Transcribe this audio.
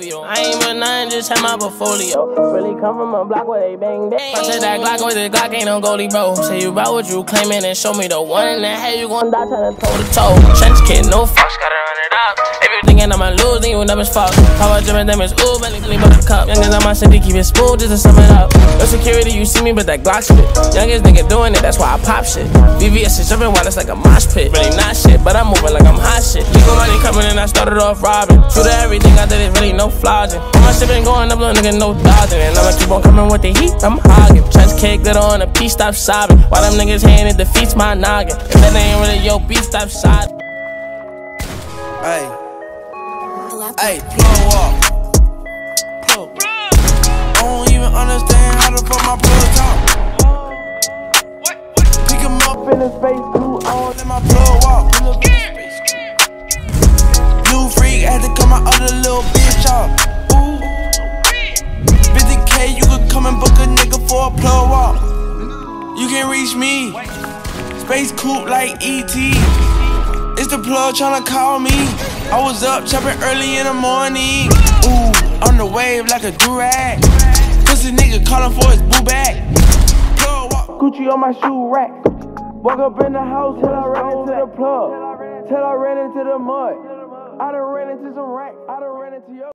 I ain't with nothing, just have my portfolio. Really come from a block where they bang bang. I said that Glock with the Glock ain't no goalie, bro. Say you about what you claiming and show me the one that had you gon' die trying to toe to toe. Trench kid, no fucks, gotta run it up. If you thinking I'ma lose, then you never fall. Power driven damage, ooh, belly, belly, but cup. Youngest on my city, keep it smooth just to sum it up. No security, you see me, but that Glock shit. Youngest nigga doing it, that's why I pop shit. VVS is jumping while it's like a mosh pit. Really not shit, started off robbing. True to everything I did, it really no flogging. All my shit been going up, little nigga, no dodging. And I'ma keep on coming with the heat, I'm hogging. Trench cake, glitter on a piece, stop sobbing. While them niggas hating, it defeats my noggin. If that ain't really your beat, stop sobbing. Hey. Hey, plug up. Plug. I don't even understand how the fuck my plug talk. Pick him up in the space too on, let my plug for a plug walk. You can reach me. Space coupe like ET. It's the plug tryna call me. I was up chopping early in the morning. Ooh, on the wave like a durag. Pussy nigga calling for his boo bag. Gucci on my shoe rack. Walk up in the house till I ran into the plug. Till I ran into the mud. I done ran into some racks. I done ran into your.